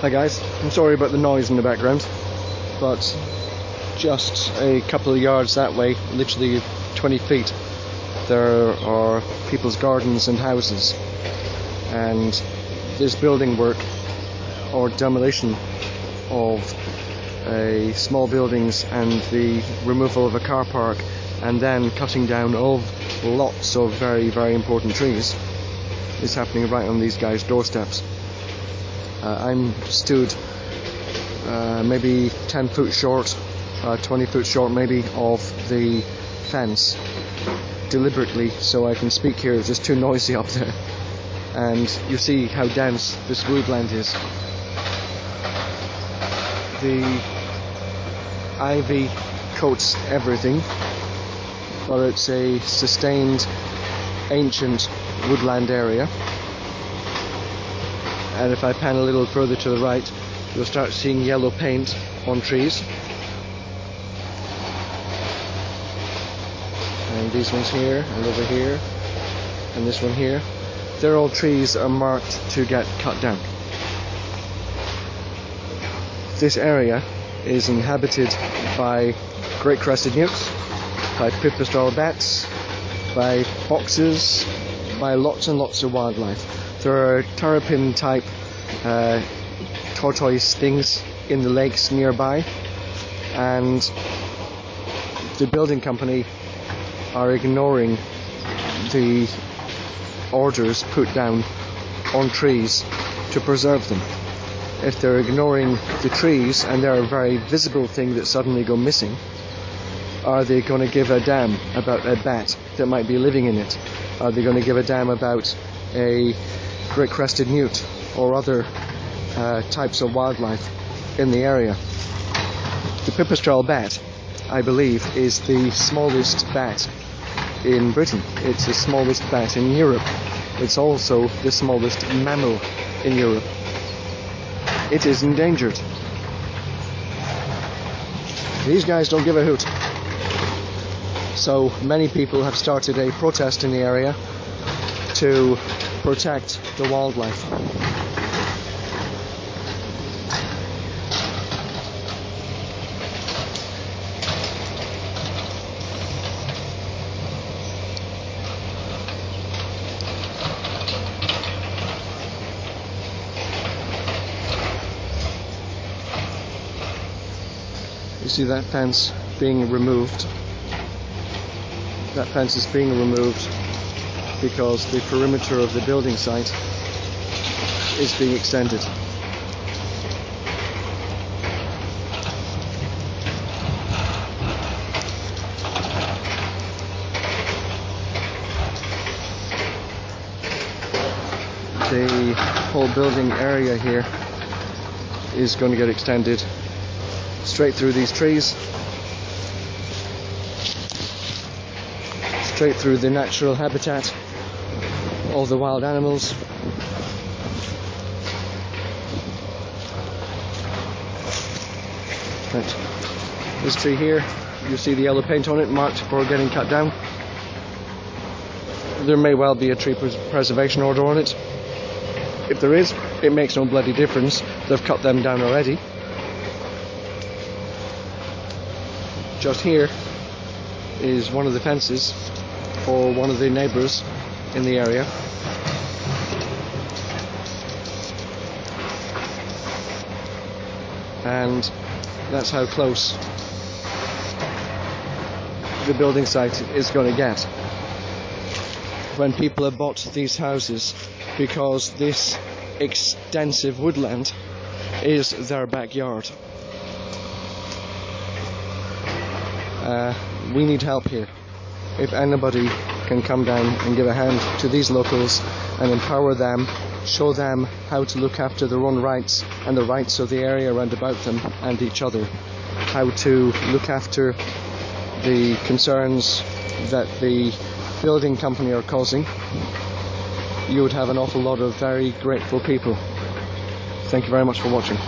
Hi guys, I'm sorry about the noise in the background, but just a couple of yards that way, literally 20 feet, there are people's gardens and houses, and this building work or demolition of a small buildings and the removal of a car park and then cutting down of lots of very very important trees is happening right on these guys' doorsteps. Uh, I'm stood uh, maybe 10 foot short, uh, 20 foot short maybe of the fence deliberately so I can speak here. It's just too noisy up there. And you see how dense this woodland is. The ivy coats everything, but it's a sustained ancient woodland area and if I pan a little further to the right you'll start seeing yellow paint on trees. And these ones here and over here and this one here. They're all trees are marked to get cut down. This area is inhabited by great crested newts by pipistrelle bats by foxes by lots and lots of wildlife there are terrapin type uh, tortoise things in the lakes nearby, and the building company are ignoring the orders put down on trees to preserve them. If they're ignoring the trees and they're a very visible thing that suddenly go missing, are they going to give a damn about a bat that might be living in it? Are they going to give a damn about a great crested newt or other uh, types of wildlife in the area. The pipistrelle bat, I believe, is the smallest bat in Britain. It's the smallest bat in Europe. It's also the smallest mammal in Europe. It is endangered. These guys don't give a hoot. So many people have started a protest in the area to protect the wildlife. You see that fence being removed. That fence is being removed because the perimeter of the building site is being extended. The whole building area here is going to get extended straight through these trees straight through the natural habitat all the wild animals. Right. This tree here, you see the yellow paint on it marked for getting cut down. There may well be a tree preservation order on it. If there is, it makes no bloody difference. They've cut them down already. Just here is one of the fences for one of the neighbours in the area. And that's how close the building site is going to get when people have bought these houses because this extensive woodland is their backyard. Uh, we need help here. If anybody can come down and give a hand to these locals and empower them, show them how to look after their own rights and the rights of the area around about them and each other, how to look after the concerns that the building company are causing, you would have an awful lot of very grateful people. Thank you very much for watching.